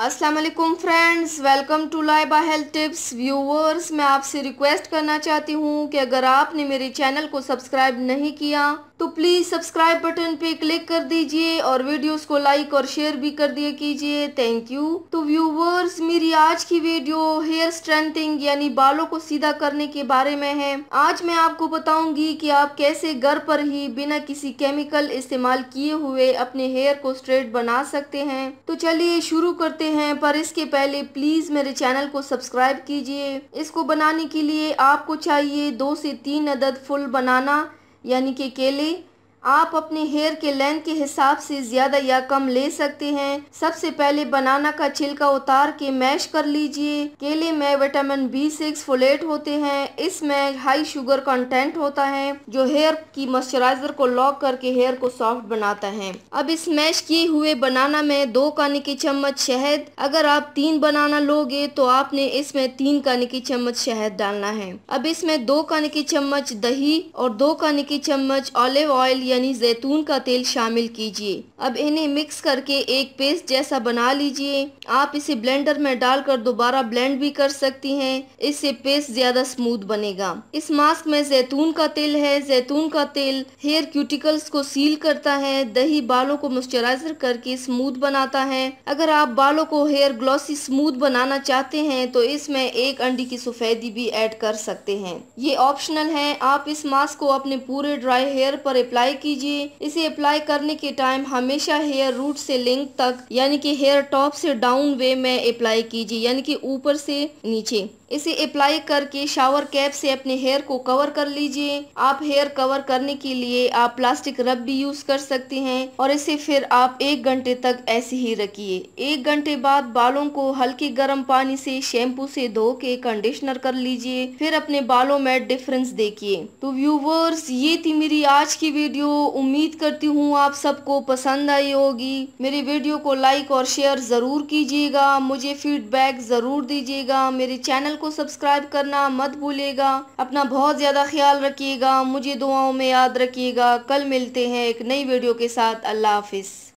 अस्सलाम वालेकुम friends, welcome to Laiba health tips. Viewers, मैं आपसे रिक्वेस्ट करना चाहती हूँ कि अगर आपने मेरे चैनल को सब्सक्राइब नहीं किया तो प्लीज़ सब्सक्राइब बटन पे क्लिक कर दीजिए और वीडियोस को लाइक और शेयर भी कर दिया कीजिए। थैंक यू तो व्यूवर्स, मेरी आज की वीडियो हेयर स्ट्रेंथिंग यानी बालों को सीधा करने के बारे में है। आज मैं आपको बताऊँगी कि आप कैसे घर पर ही बिना किसी केमिकल इस्तेमाल किए हुए अपने हेयर को स्ट्रेट बना सकते हैं। तो चलिए शुरू करते हैं, पर इसके पहले प्लीज़ मेरे चैनल को सब्सक्राइब कीजिए। इसको बनाने के लिए आपको चाहिए दो से तीन अदद फुल बनाना, यानी कि केले। आप अपने हेयर के लेंथ के हिसाब से ज़्यादा या कम ले सकते हैं। सबसे पहले बनाना का छिलका उतार के मैश कर लीजिए। केले में विटामिन बी सिक्स फोलेट होते हैं। इसमें हाई शुगर कंटेंट होता है, जो हेयर की मॉइस्चराइजर को लॉक करके हेयर को सॉफ्ट बनाता है। अब इस मैश किए हुए बनाना में दो काने की चम्मच शहद। अगर आप तीन बनाना लोगे तो आपने इसमें तीन काने की चम्मच शहद डालना है। अब इसमें दो काने की चम्मच दही और दो काने की चम्मच ऑलिव ऑयल यानी जैतून का तेल शामिल कीजिए। अब इन्हें मिक्स करके एक पेस्ट जैसा बना लीजिए। आप इसे ब्लेंडर में डालकर दोबारा ब्लेंड भी कर सकती हैं। इससे पेस्ट ज़्यादा स्मूथ बनेगा। इस मास्क में जैतून का तेल है। जैतून का तेल हेयर क्यूटिकल्स को सील करता है। दही बालों को मॉइस्चराइजर करके स्मूथ बनाता है। अगर आप बालों को हेयर ग्लॉसी स्मूथ बनाना चाहते हैं तो इसमें एक अंडी की सफेदी भी ऐड कर सकते हैं। ये ऑप्शनल है। आप इस मास्क को अपने पूरे ड्राई हेयर पर अप्लाई कीजिए। इसे अप्लाई करने के टाइम हमेशा हेयर रूट से लिंक तक, यानी कि हेयर टॉप से डाउन वे में अप्लाई कीजिए, यानी कि ऊपर से नीचे। इसे अप्लाई करके शावर कैप से अपने हेयर को कवर कर लीजिए। आप हेयर कवर करने के लिए आप प्लास्टिक रब भी यूज़ कर सकते हैं और इसे फिर आप एक घंटे तक ऐसे ही रखिए। एक घंटे बाद बालों को हल्के गर्म पानी से शैम्पू से धो के कंडीशनर कर लीजिए। फिर अपने बालों में डिफरेंस देखिए। तो व्यूवर्स ये थी मेरी आज की वीडियो उम्मीद करती हूँ आप सबको पसंद आई होगी। मेरी वीडियो को लाइक और शेयर ज़रूर कीजिएगा। मुझे फीडबैक ज़रूर दीजिएगा। मेरे चैनल को सब्सक्राइब करना मत भूलिएगा। अपना बहुत ज़्यादा ख्याल रखिएगा। मुझे दुआओं में याद रखिएगा। कल मिलते हैं एक नई वीडियो के साथ। अल्लाह हाफिज़।